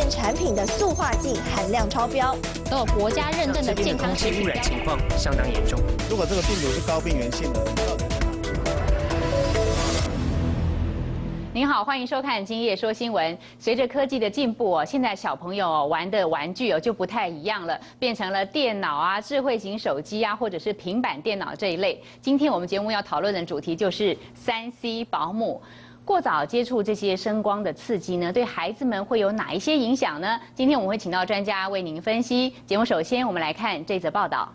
健产品的塑化剂含量超标，都有国家认证的健康食品。污染情况相当严重。如果这个病毒是高病原性的，您好，欢迎收看《今夜说新闻》。随着科技的进步哦，现在小朋友玩的玩具哦就不太一样了，变成了电脑啊、智慧型手机啊，或者是平板电脑这一类。今天我们节目要讨论的主题就是三 C 保姆。过早接触这些声光的刺激呢，对孩子们会有哪一些影响呢？今天我们会请到专家为您分析。节目首先，我们来看这则报道。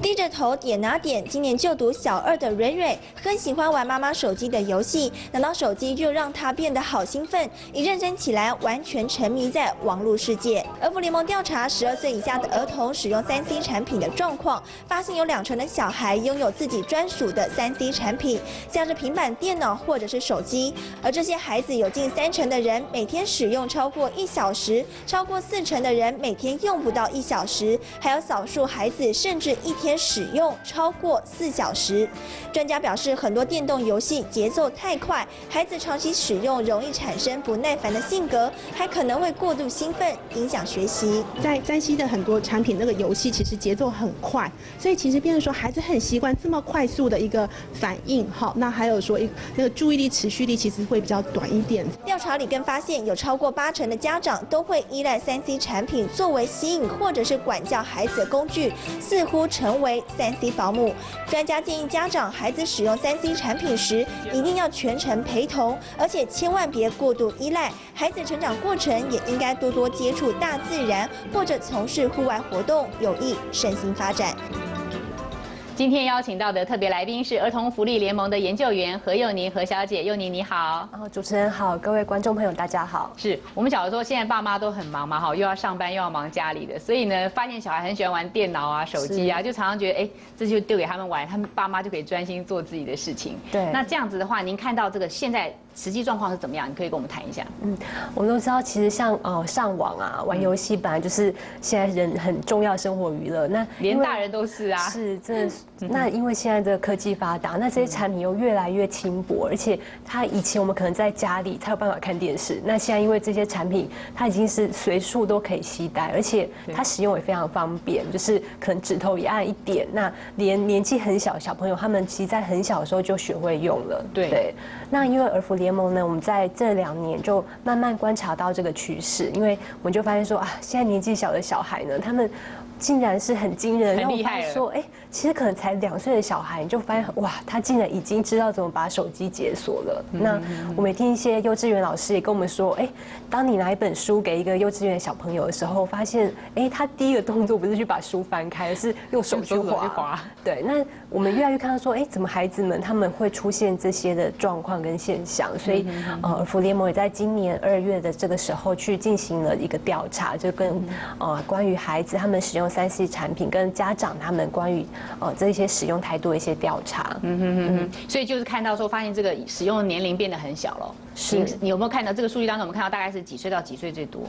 低着头点啊点，今年就读小二的蕊蕊很喜欢玩妈妈手机的游戏，拿到手机就让她变得好兴奋，一认真起来，完全沉迷在网络世界。儿福联盟调查十二岁以下的儿童使用三 C 产品的状况，发现有两成的小孩拥有自己专属的三 C 产品，像是平板电脑或者是手机，而这些孩子有近三成的人每天使用超过一小时，超过四成的人每天用不到一小时，还有少数孩子甚至一天。天使用超过四小时，专家表示，很多电动游戏节奏太快，孩子长期使用容易产生不耐烦的性格，还可能会过度兴奋，影响学习。在山西的很多产品，那个游戏其实节奏很快，所以其实变成说孩子很习惯这么快速的一个反应。好，那还有说一那个注意力持续力其实会比较短一点。调查里更发现，有超过八成的家长都会依赖三 C 产品作为吸引或者是管教孩子的工具，似乎成。为三 C 保姆，专家建议家长孩子使用三 C 产品时，一定要全程陪同，而且千万别过度依赖。孩子成长过程也应该多多接触大自然，或者从事户外活动，有益身心发展。今天邀请到的特别来宾是儿童福利联盟的研究员何幼宁何小姐，幼宁你好。哦，主持人好，各位观众朋友大家好。是我们小的时候，现在爸妈都很忙嘛，哈，又要上班又要忙家里的，所以呢，发现小孩很喜欢玩电脑啊、手机啊，就常常觉得，哎，这就丢给他们玩，他们爸妈就可以专心做自己的事情。对。那这样子的话，您看到这个现在。实际状况是怎么样？你可以跟我们谈一下。嗯，我们都知道，其实像呃上网啊、玩游戏，本来就是现在人很重要生活娱乐。那连大人都是啊。是，真的是。那因为现在的科技发达，那这些产品又越来越轻薄，而且它以前我们可能在家里才有办法看电视，那现在因为这些产品，它已经是随处都可以携带，而且它使用也非常方便，就是可能指头一按一点，那连年纪很小小朋友，他们其实在很小的时候就学会用了。对。那因为儿福联盟呢，我们在这两年就慢慢观察到这个趋势，因为我们就发现说啊，现在年纪小的小孩呢，他们。竟然是很惊人，很厉害。说，哎，其实可能才两岁的小孩，你就发现，哇，他竟然已经知道怎么把手机解锁了。那我们听一些幼稚园老师也跟我们说，哎，当你拿一本书给一个幼稚园小朋友的时候，发现，哎，他第一个动作不是去把书翻开，而是用手去划。对，那我们越来越看到说，哎，怎么孩子们他们会出现这些的状况跟现象？所以，呃，福联盟也在今年二月的这个时候去进行了一个调查，就跟呃关于孩子他们使用。三 C 产品跟家长他们关于呃这些使用态度的一些调查，嗯哼哼哼，所以就是看到说发现这个使用的年龄变得很小了。是，你有没有看到这个数据当中？我们看到大概是几岁到几岁最多？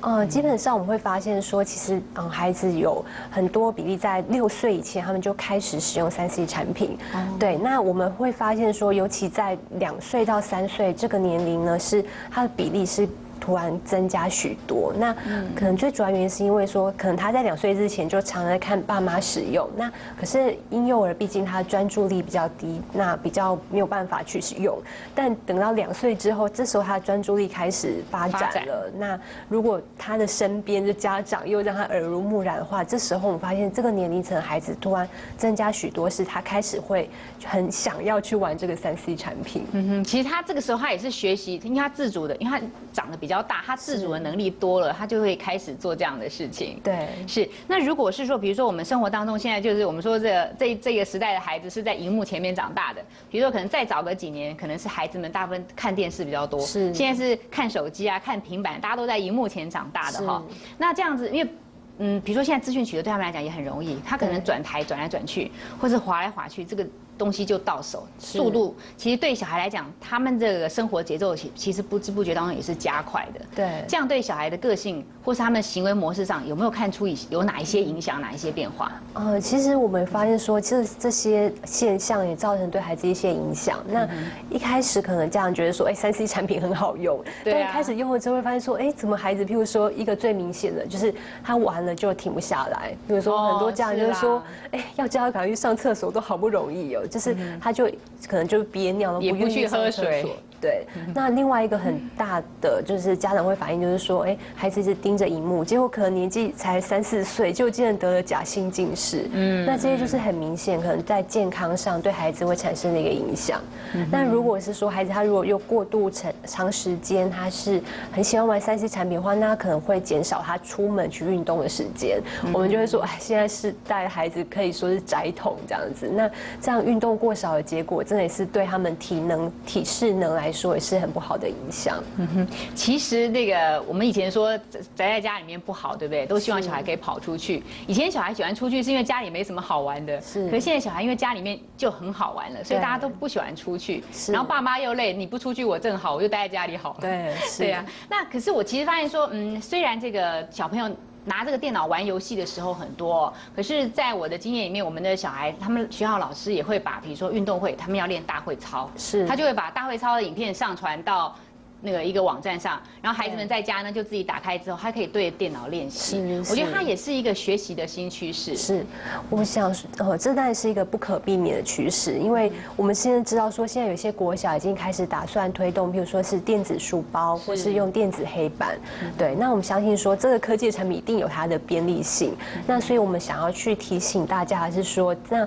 呃，基本上我们会发现说，其实嗯孩子有很多比例在六岁以前，他们就开始使用三 C 产品。对，那我们会发现说，尤其在两岁到三岁这个年龄呢，是它的比例是。突然增加许多，那可能最主要原因是因为说，可能他在两岁之前就常在看爸妈使用，那可是婴幼儿毕竟他专注力比较低，那比较没有办法去使用。但等到两岁之后，这时候他的专注力开始发展了。那如果他的身边的家长又让他耳濡目染的话，这时候我们发现这个年龄层的孩子突然增加许多，是他开始会很想要去玩这个三 C 产品。嗯哼，其实他这个时候他也是学习，因为他自主的，因为他长得比较。大，他自主的能力多了，他就会开始做这样的事情。对，是。那如果是说，比如说我们生活当中现在就是我们说这这这个时代的孩子是在荧幕前面长大的，比如说可能再早个几年，可能是孩子们大部分看电视比较多，是。现在是看手机啊，看平板，大家都在荧幕前长大的哈。那这样子，因为嗯，比如说现在资讯取得对他们来讲也很容易，他可能转台转来转去，或是滑来滑去，这个。东西就到手，速度其实对小孩来讲，他们这个生活节奏其其实不知不觉当中也是加快的。对，这样对小孩的个性或是他们行为模式上有没有看出有哪一些影响，哪一些变化？呃，其实我们发现说，其实这些现象也造成对孩子一些影响。那一开始可能家长觉得说，哎，三 C 产品很好用，对开始用了之后会发现说，哎，怎么孩子，譬如说一个最明显的就是他玩了就停不下来，比如说很多家长就是说，哎，要叫他赶快去上厕所都好不容易哦。就是他就可能就憋尿了，也不去喝水。对，那另外一个很大的就是家长会反映，就是说，哎，孩子一直盯着荧幕，结果可能年纪才三四岁，就竟然得了假性近视。嗯，那这些就是很明显，可能在健康上对孩子会产生的一个影响。那如果是说孩子他如果又过度长长时间，他是很喜欢玩三 C 产品的话，那可能会减少他出门去运动的时间。我们就会说，哎，现在是带孩子可以说是宅童这样子。那这样运动过少的结果，真的是对他们体能、体适能来。来说也是很不好的影响。嗯哼，其实那个我们以前说宅在家里面不好，对不对？都希望小孩可以跑出去。以前小孩喜欢出去是因为家里没什么好玩的，是。可是现在小孩因为家里面就很好玩了，所以大家都不喜欢出去。是。然后爸妈又累，你不出去我正好，我就待在家里好了。对，对啊。那可是我其实发现说，嗯，虽然这个小朋友。拿这个电脑玩游戏的时候很多，可是在我的经验里面，我们的小孩他们学校老师也会把，比如说运动会，他们要练大会操，是，他就会把大会操的影片上传到。那个一个网站上，然后孩子们在家呢就自己打开之后，他可以对着电脑练习。我觉得它也是一个学习的新趋势。是，我想，呃，这当然是一个不可避免的趋势，因为我们现在知道说，现在有些国小已经开始打算推动，比如说是电子书包，或是用电子黑板。对，那我们相信说，这个科技产品一定有它的便利性。那所以我们想要去提醒大家，是说，那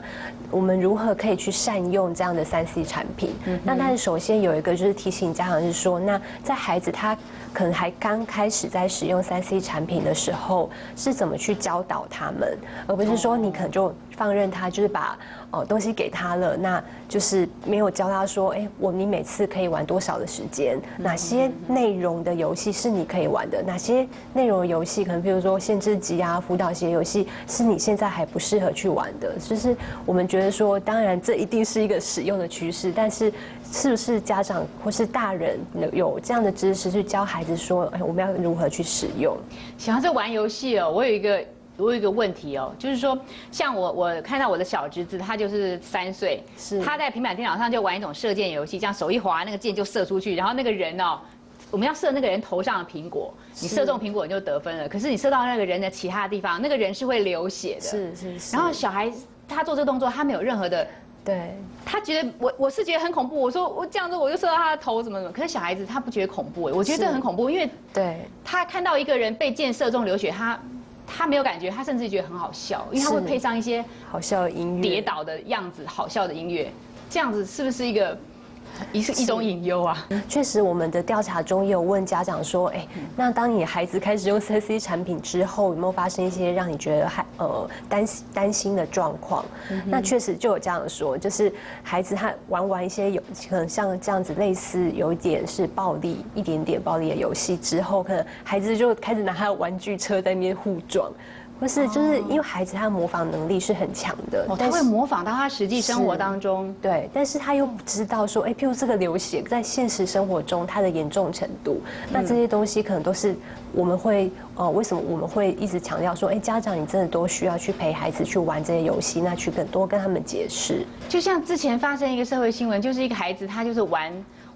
我们如何可以去善用这样的三 C 产品？那但是首先有一个就是提醒家长是说，那在孩子他可能还刚开始在使用三 C 产品的时候，是怎么去教导他们，而不是说你可能就。放任他就是把哦东西给他了，那就是没有教他说，哎，我你每次可以玩多少的时间？哪些内容的游戏是你可以玩的？哪些内容的游戏可能比如说限制级啊、辅导型游戏是你现在还不适合去玩的？就是我们觉得说，当然这一定是一个使用的趋势，但是是不是家长或是大人有这样的知识去教孩子说，哎，我们要如何去使用？想要在玩游戏哦，我有一个。我有一个问题哦，就是说，像我我看到我的小侄子，他就是三岁，是他在平板电脑上就玩一种射箭游戏，这样手一滑，那个箭就射出去，然后那个人哦，我们要射那个人头上的苹果，你射中苹果你就得分了，可是你射到那个人的其他地方，那个人是会流血的，是是是。然后小孩他做这个动作，他没有任何的，对，他觉得我我是觉得很恐怖，我说我这样子我就射到他的头怎么怎么，可是小孩子他不觉得恐怖，我觉得这很恐怖，因为对，他看到一个人被箭射中流血，他。他没有感觉，他甚至觉得很好笑，因为他会配上一些好笑的音乐，跌倒的样子，好笑的音乐，这样子是不是一个？一是一种隐忧啊，确实，我们的调查中也有问家长说，哎，那当你孩子开始用 CC 产品之后，有没有发生一些让你觉得还呃担心担心的状况？那确实就有家长说，就是孩子他玩玩一些有可能像这样子类似有一点是暴力一点点暴力的游戏之后，可能孩子就开始拿他的玩具车在那边互撞。不是，就是因为孩子他的模仿能力是很强的，他会模仿到他实际生活当中。对，但是他又不知道说，哎，譬如这个流血在现实生活中它的严重程度，那这些东西可能都是我们会，呃，为什么我们会一直强调说，哎，家长你真的都需要去陪孩子去玩这些游戏，那去更多跟他们解释。就像之前发生一个社会新闻，就是一个孩子他就是玩。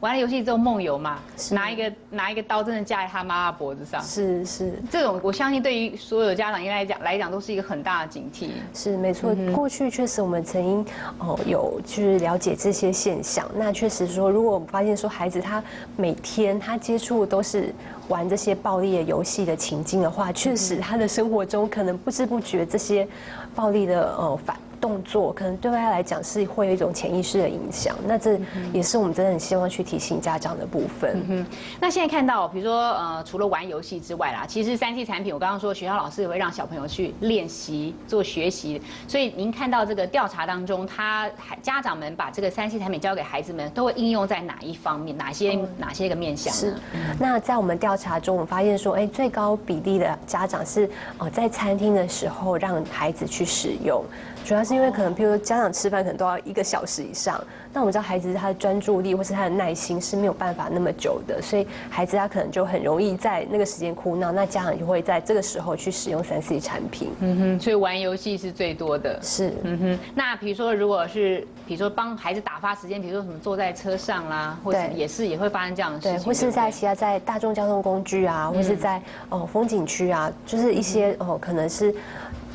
玩了游戏之后梦游嘛，拿一个拿一个刀真的架在他妈妈脖子上，是是，这种我相信对于所有家长应该来讲来讲都是一个很大的警惕。是没错，过去确实我们曾经哦有去了解这些现象，那确实说如果我们发现说孩子他每天他接触都是玩这些暴力的游戏的情境的话，确实他的生活中可能不知不觉这些暴力的呃反。动作可能对他来讲是会有一种潜意识的影响，那这也是我们真的很希望去提醒家长的部分。嗯那现在看到，比如说呃，除了玩游戏之外啦，其实三 C 产品，我刚刚说学校老师也会让小朋友去练习做学习，所以您看到这个调查当中，他家长们把这个三 C 产品交给孩子们，都会应用在哪一方面？哪些哪些个面向？是。那在我们调查中，我们发现说，哎，最高比例的家长是呃在餐厅的时候让孩子去使用，主要是。因为可能譬如说家长吃饭可能都要一个小时以上，那我们知道孩子他的专注力或是他的耐心是没有办法那么久的，所以孩子他可能就很容易在那个时间哭闹，那家长就会在这个时候去使用三 C 产品。嗯哼，所以玩游戏是最多的。是，嗯哼，那比如说，如果是比如说帮孩子打发时间，比如说什么坐在车上啦，或者也是也会发生这样的事对，情，或是在其他在大众交通工具啊，或是在哦风景区啊，就是一些哦可能是。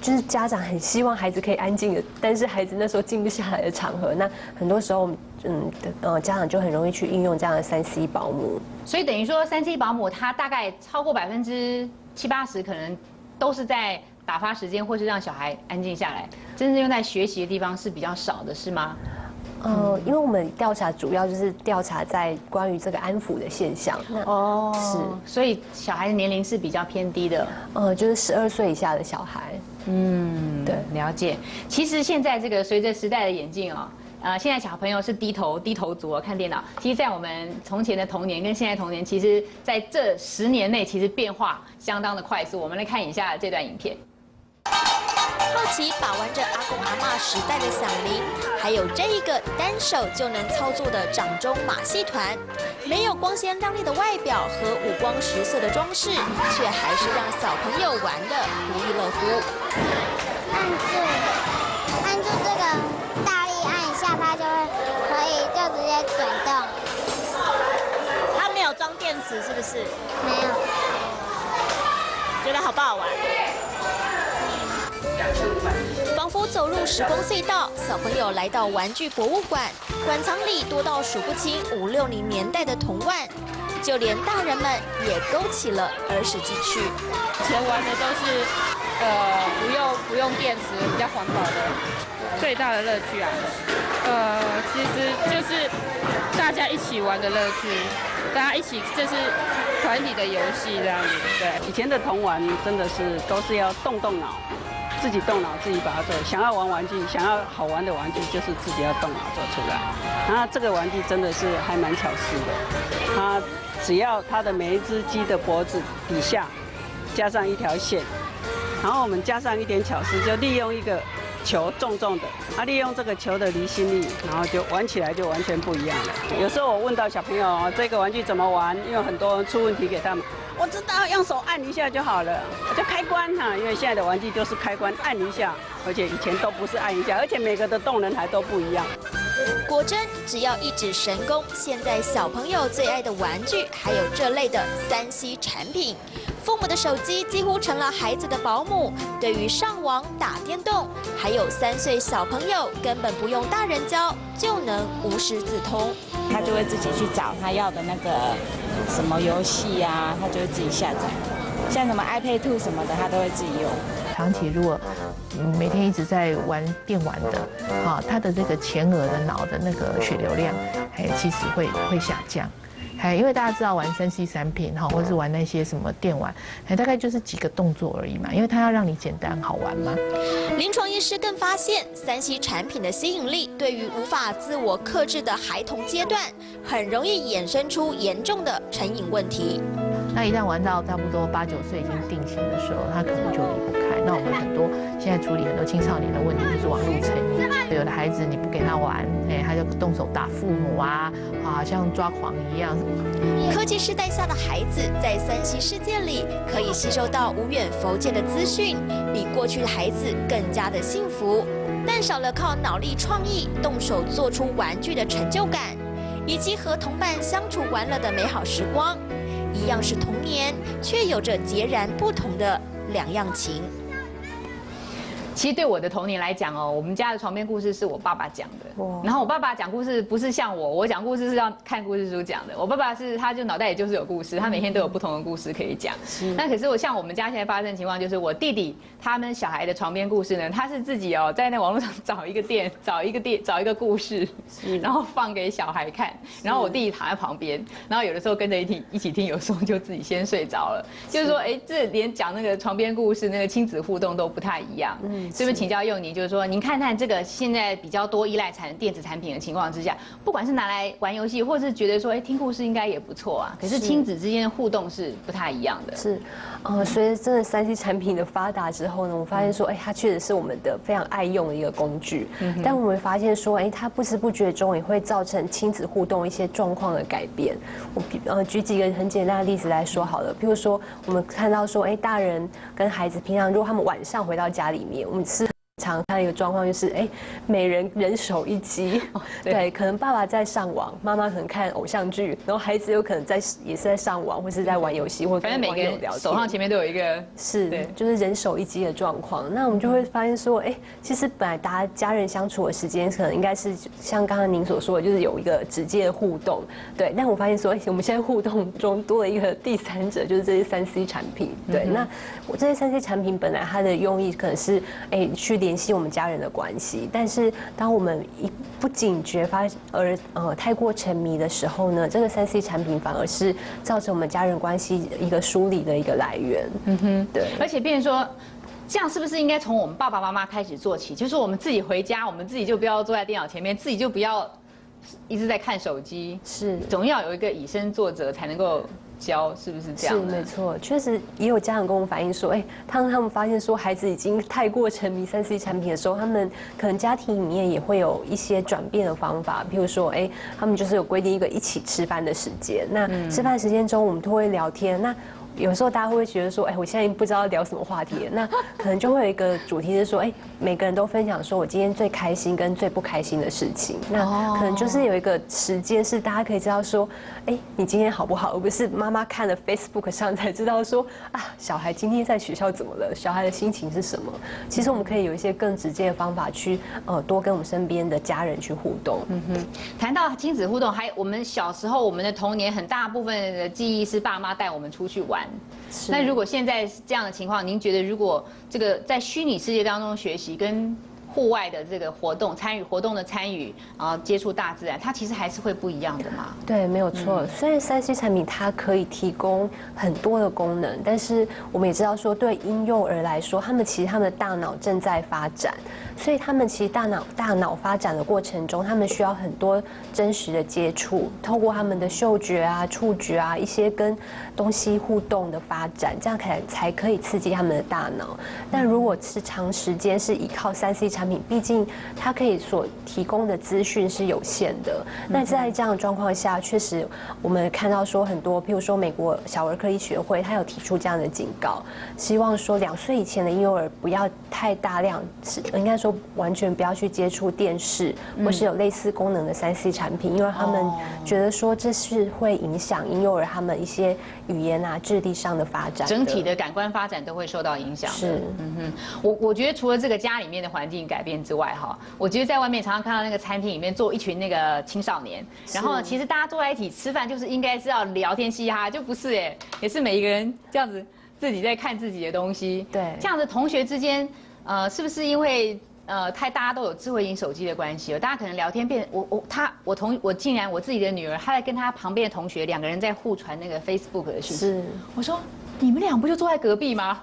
就是家长很希望孩子可以安静的，但是孩子那时候静不下来的场合，那很多时候，嗯，呃，家长就很容易去运用这样的三 C 保姆。所以等于说，三 C 保姆他大概超过百分之七八十，可能都是在打发时间，或是让小孩安静下来，真正用在学习的地方是比较少的，是吗？呃，因为我们调查主要就是调查在关于这个安抚的现象。那哦是，所以小孩的年龄是比较偏低的。呃，就是十二岁以下的小孩。嗯，对了解。其实现在这个随着时代的演进哦，啊，现在小朋友是低头低头族哦，看电脑。其实，在我们从前的童年跟现在童年，其实在这十年内，其实变化相当的快速。我们来看一下这段影片。好奇把玩着阿公阿嬷时代的响铃，还有这一个单手就能操作的掌中马戏团，没有光鲜亮丽的外表和五光十色的装饰，却还是让小朋友玩的不亦乐乎。按住，按住这个，大力按一下，它就会可以就直接转动。它没有装电池，是不是？没有，觉得好不好玩？仿佛走入时光隧道，小朋友来到玩具博物馆，馆藏里多到数不清五六零年代的童玩，就连大人们也勾起了儿时记趣。以前玩的都是呃不用不用电池，比较环保的。最大的乐趣啊，呃，其实就是大家一起玩的乐趣，大家一起就是团体的游戏这样子。对，以前的童玩真的是都是要动动脑，自己动脑自己把它做。想要玩玩具，想要好玩的玩具，就是自己要动脑做出来。然后这个玩具真的是还蛮巧思的，它只要它的每一只鸡的脖子底下加上一条线，然后我们加上一点巧思，就利用一个球重重的，它，利用这个球的离心力，然后就玩起来就完全不一样了。有时候我问到小朋友，这个玩具怎么玩，因为很多人出问题给他们，我知道用手按一下就好了，就开关哈，因为现在的玩具就是开关按一下，而且以前都不是按一下，而且每个的动能还都不一样。果真，只要一指神功，现在小朋友最爱的玩具，还有这类的三 C 产品。父母的手机几乎成了孩子的保姆，对于上网、打电动，还有三岁小朋友根本不用大人教就能无师自通。他就会自己去找他要的那个什么游戏啊，他就会自己下载。像什么 iPad Two 什么的，他都会自己用。长期如果每天一直在玩电玩的，啊，他的这个前额的脑的那个血流量，哎，其实会会下降。哎，因为大家知道玩三 C 产品哈，或是玩那些什么电玩，哎，大概就是几个动作而已嘛，因为它要让你简单好玩嘛。临床医师更发现，三 C 产品的吸引力对于无法自我克制的孩童阶段，很容易衍生出严重的成瘾问题。那一旦玩到差不多八九岁已经定型的时候，他可能就离不开。那我们很多现在处理很多青少年的问题就是网络成瘾。有的孩子你不给他玩，哎，他就动手打父母啊，啊，像抓狂一样。科技时代下的孩子在三 C 世界里可以吸收到无远弗届的资讯，比过去的孩子更加的幸福。但少了靠脑力创意动手做出玩具的成就感，以及和同伴相处玩乐的美好时光，一样是童年，却有着截然不同的两样情。其实对我的童年来讲哦，我们家的床边故事是我爸爸讲的。然后我爸爸讲故事不是像我，我讲故事是要看故事书讲的。我爸爸是他就脑袋里就是有故事，他每天都有不同的故事可以讲。那可是我像我们家现在发生的情况，就是我弟弟他们小孩的床边故事呢，他是自己哦在那网络上找一个店，找一个店，找一个故事，然后放给小孩看。然后我弟弟躺在旁边，然后有的时候跟着一起一起听，有时候就自己先睡着了。就是说，哎，这连讲那个床边故事，那个亲子互动都不太一样。嗯。这边请教佑宁，就是说，您看看这个现在比较多依赖产电子产品的情况之下，不管是拿来玩游戏，或是觉得说，哎，听故事应该也不错啊。可是亲子之间的互动是不太一样的。是，呃，随着真的三 C 产品的发达之后呢，我发现说，哎，它确实是我们的非常爱用的一个工具。但我们发现说，哎，它不知不觉中也会造成亲子互动一些状况的改变。我呃举几个很简单的例子来说好了，譬如说，我们看到说，哎，大人跟孩子平常如果他们晚上回到家里面，我们是。常看一个状况就是，哎，每人人手一机，对，可能爸爸在上网，妈妈可能看偶像剧，然后孩子有可能在也是在上网，或是在玩游戏，或反正每个人手上前面都有一个，是，就是人手一机的状况。那我们就会发现说，哎，其实本来大家家人相处的时间，可能应该是像刚刚您所说的，就是有一个直接的互动，对。但我发现说，哎，我们现在互动中多了一个第三者，就是这些三 C 产品，对。那我这些三 C 产品本来它的用意可能是，哎，去联系我们家人的关系，但是当我们一不警觉发而呃太过沉迷的时候呢，这个三 C 产品反而是造成我们家人关系一个疏离的一个来源。嗯哼，对。而且，变成说，这样是不是应该从我们爸爸妈妈开始做起？就是我们自己回家，我们自己就不要坐在电脑前面，自己就不要一直在看手机，是总要有一个以身作则，才能够。教是不是这样？是没错，确实也有家长跟我反映说，哎，当他们发现说孩子已经太过沉迷三 C 产品的时候，他们可能家庭里面也会有一些转变的方法，比如说，哎，他们就是有规定一个一起吃饭的时间，那吃饭时间中我们都会聊天，那。有时候大家会觉得说，哎，我现在不知道聊什么话题，那可能就会有一个主题是说，哎，每个人都分享说我今天最开心跟最不开心的事情，那可能就是有一个时间是大家可以知道说，哎，你今天好不好，而不是妈妈看了 Facebook 上才知道说，啊，小孩今天在学校怎么了，小孩的心情是什么？其实我们可以有一些更直接的方法去，呃，多跟我们身边的家人去互动。嗯哼，谈到亲子互动，还我们小时候我们的童年很大部分的记忆是爸妈带我们出去玩。那如果现在是这样的情况，您觉得如果这个在虚拟世界当中学习跟户外的这个活动参与活动的参与，然后接触大自然，它其实还是会不一样的嘛？对，没有错。虽然三 C 产品它可以提供很多的功能，但是我们也知道说，对婴幼儿来说，他们其实他们的大脑正在发展。所以他们其实大脑大脑发展的过程中，他们需要很多真实的接触，透过他们的嗅觉啊、触觉啊一些跟东西互动的发展，这样才才可以刺激他们的大脑。但如果是长时间是依靠三 C 产品，毕竟它可以所提供的资讯是有限的。那在这样的状况下，确实我们看到说很多，譬如说美国小儿科医学会，他有提出这样的警告，希望说两岁以前的婴幼儿不要太大量，是应该说。完全不要去接触电视，或是有类似功能的三 C 产品，因为他们觉得说这是会影响婴幼儿他们一些语言啊、智力上的发展，整体的感官发展都会受到影响。是，嗯哼，我我觉得除了这个家里面的环境改变之外，哈，我觉得在外面常常看到那个餐厅里面坐一群那个青少年，然后其实大家坐在一起吃饭，就是应该是要聊天嘻哈，就不是哎，也是每一个人这样子自己在看自己的东西。对，这样子同学之间，呃，是不是因为？呃，太大家都有智慧型手机的关系了，大家可能聊天变我我他我同我竟然我自己的女儿，她在跟她旁边的同学两个人在互传那个 Facebook 的讯息。是，我说你们俩不就坐在隔壁吗？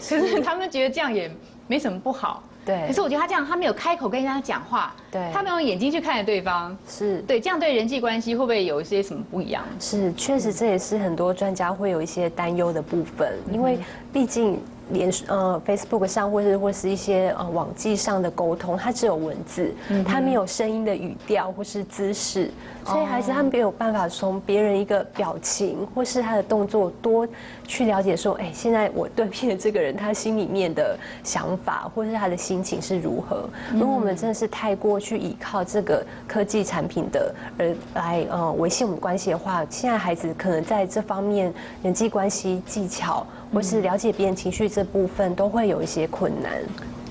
可是他们觉得这样也没什么不好。对。可是我觉得他这样，他没有开口跟人家讲话，对，他没有眼睛去看着对方，是对，这样对人际关系会不会有一些什么不一样？是，确实这也是很多专家会有一些担忧的部分，因为毕竟。连呃，Facebook 上或是或是一些呃网际上的沟通，它只有文字，它没有声音的语调或是姿势，所以孩子他们没有办法从别人一个表情或是他的动作多去了解说，哎，现在我对面的这个人他心里面的想法或是他的心情是如何。如果我们真的是太过去依靠这个科技产品的而来呃维系我们关系的话，现在孩子可能在这方面人际关系技巧。或是了解别人情绪这部分都会有一些困难，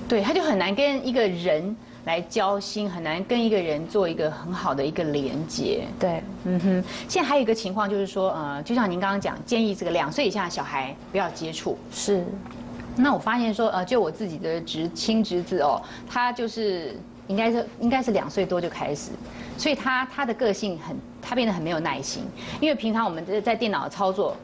对，他就很难跟一个人来交心，很难跟一个人做一个很好的一个连接。对，嗯哼。现在还有一个情况就是说，呃，就像您刚刚讲，建议这个两岁以下的小孩不要接触。是。那我发现说，呃，就我自己的侄亲侄子哦，他就是应该是应该是两岁多就开始，所以他他的个性很，他变得很没有耐心，因为平常我们在在电脑操作。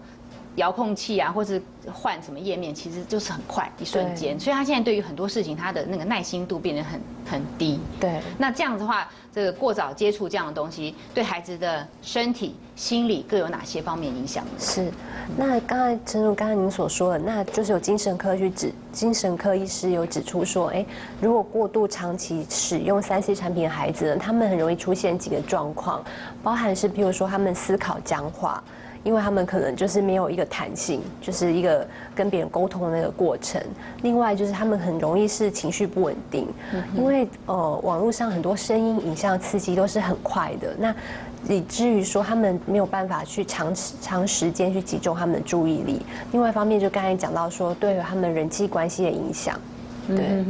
遥控器啊，或是换什么页面，其实就是很快一瞬间。所以他现在对于很多事情，他的那个耐心度变得很很低。对，那这样子的话，这个过早接触这样的东西，对孩子的身体、心理各有哪些方面影响？是，那刚才陈如刚才您所说的，那就是有精神科去指，精神科医师有指出说，哎，如果过度长期使用三 C 产品的孩子呢，他们很容易出现几个状况，包含是譬如说他们思考僵化。因为他们可能就是没有一个弹性，就是一个跟别人沟通的那个过程。另外就是他们很容易是情绪不稳定，因为呃网络上很多声音、影像刺激都是很快的，那以至于说他们没有办法去长长时间去集中他们的注意力。另外一方面就刚才讲到说对他们人际关系的影响。对，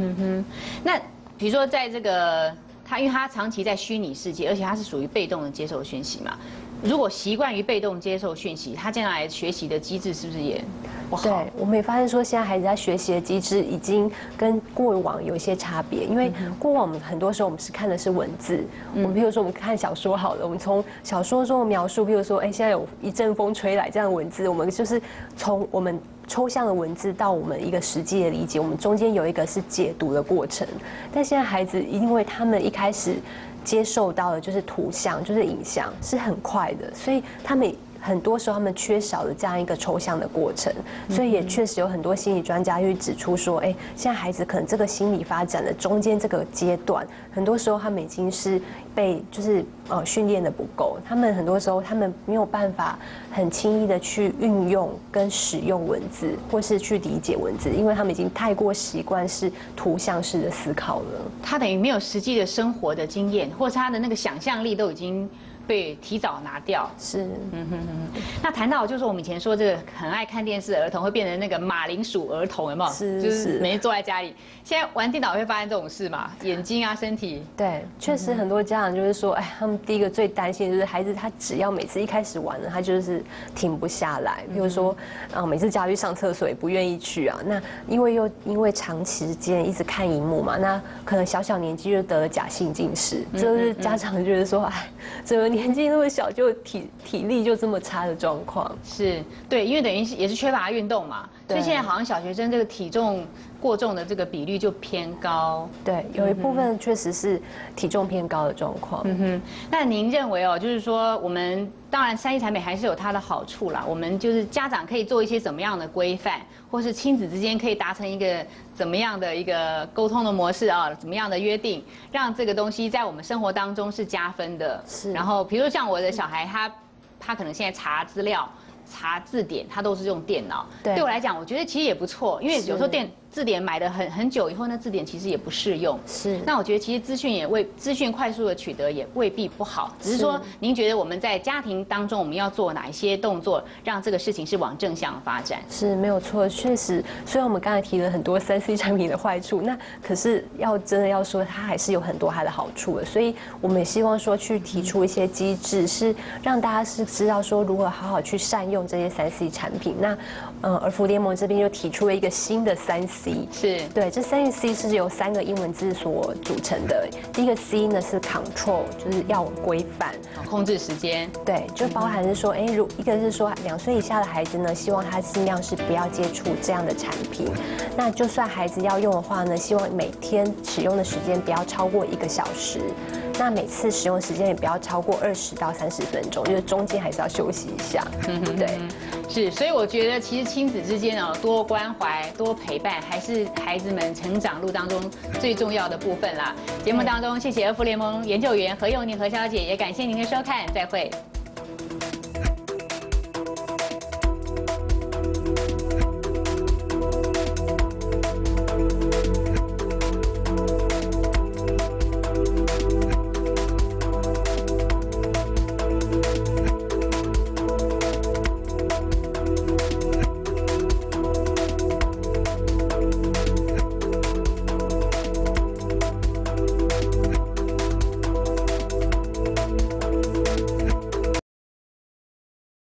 那比如说在这个他，因为他长期在虚拟世界，而且他是属于被动的接受讯息嘛。如果习惯于被动接受讯息，他将来学习的机制是不是也不好？对，我们也发现说，现在孩子在学习的机制已经跟过往有一些差别。因为过往我们很多时候我们是看的是文字，我们比如说我们看小说好了，我们从小说中的描述，比如说哎，现在有一阵风吹来这样的文字，我们就是从我们抽象的文字到我们一个实际的理解，我们中间有一个是解读的过程。但现在孩子，因为他们一开始。接受到的就是图像，就是影像，是很快的，所以他们很多时候他们缺少了这样一个抽象的过程，所以也确实有很多心理专家去指出说，哎，现在孩子可能这个心理发展的中间这个阶段，很多时候他们已经是。被就是呃训练的不够，他们很多时候他们没有办法很轻易的去运用跟使用文字，或是去理解文字，因为他们已经太过习惯是图像式的思考了。他等于没有实际的生活的经验，或是他的那个想象力都已经。被提早拿掉是，嗯哼哼。那谈到就是我们以前说这个很爱看电视的儿童会变成那个马铃薯儿童，有没有？是，就是每天坐在家里。现在玩电脑会发生这种事嘛？眼睛啊，身体。对，确实很多家长就是说，哎，他们第一个最担心就是孩子他只要每次一开始玩了，他就是停不下来。比如说，啊，每次叫他去上厕所也不愿意去啊。那因为又因为长时间一直看荧幕嘛，那可能小小年纪就得了假性近视，就是家长就是说，哎，怎么？年纪那么小就体体力就这么差的状况，是对，因为等于是也是缺乏运动嘛，所以现在好像小学生这个体重过重的这个比率就偏高。对，有一部分确实是体重偏高的状况。嗯哼，那您认为哦，就是说我们当然三 C 产品还是有它的好处啦，我们就是家长可以做一些怎么样的规范，或是亲子之间可以达成一个。怎么样的一个沟通的模式啊？怎么样的约定，让这个东西在我们生活当中是加分的？是。然后，比如说像我的小孩，他他可能现在查资料、查字典，他都是用电脑。对。对我来讲，我觉得其实也不错，因为有时候电。字典买的很很久以后，那字典其实也不适用。是。那我觉得其实资讯也未资讯快速的取得也未必不好，只是说您觉得我们在家庭当中我们要做哪一些动作，让这个事情是往正向发展？是没有错，确实。虽然我们刚才提了很多三 C 产品的坏处，那可是要真的要说，它还是有很多它的好处的。所以我们也希望说去提出一些机制，是让大家是知道说如何好好去善用这些三 C 产品。那呃，而福联盟这边又提出了一个新的三 C。是对，这三个 C 是由三个英文字所组成的。第一个 C 呢是 Control，就是要规范、控制时间。对，就包含是说，哎，如一个是说两岁以下的孩子呢，希望他尽量是不要接触这样的产品。那就算孩子要用的话呢，希望每天使用的时间不要超过一个小时。那每次使用时间也不要超过二十到三十分钟，因为中间还是要休息一下。对，是，所以我觉得其实亲子之间哦，多关怀、多陪伴，还是孩子们成长路当中最重要的部分啦。节目当中，谢谢儿福联盟研究员何永宁何小姐，也感谢您的收看，再会。